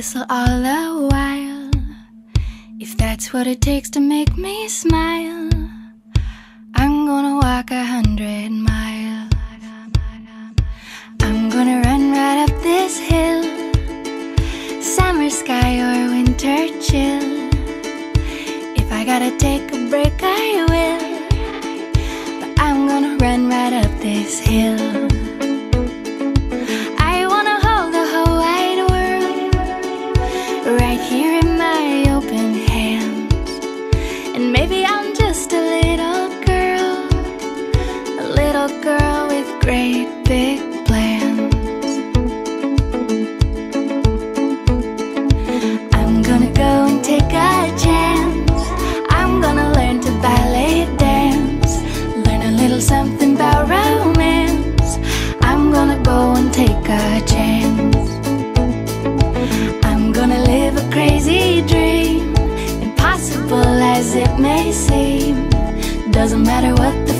whistle all the while. If that's what it takes to make me smile, I'm gonna walk a hundred miles. I'm gonna run right up this hill, summer sky or winter chill. If I gotta take a break, I will. But I'm gonna run right up this hill. Little girl with great big plans. I'm gonna go and take a chance. I'm gonna learn to ballet dance, learn a little something about romance. I'm gonna go and take a chance. I'm gonna live a crazy dream, impossible as it may seem. Doesn't matter what the